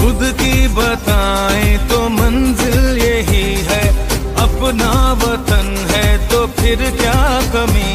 खुद की बताएँ तो मंजिल यही है अपना वतन है तो फिर क्या कमी?